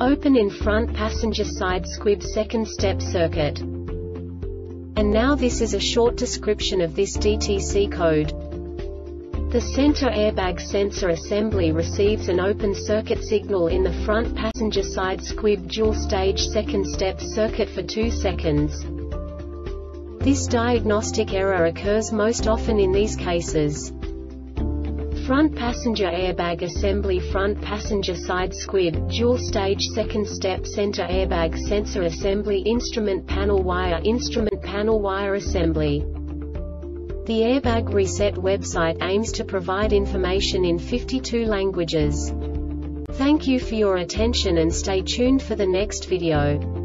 Open in front passenger side squib second step circuit. And now this is a short description of this DTC code. The center airbag sensor assembly receives an open circuit signal in the front passenger side squib dual stage second step circuit for 2 seconds. This diagnostic error occurs most often in these cases. Front passenger airbag assembly Front passenger side squib, dual stage second step center airbag sensor assembly Instrument panel wire Instrument panel wire assembly The Airbag Reset website aims to provide information in 52 languages. Thank you for your attention and stay tuned for the next video.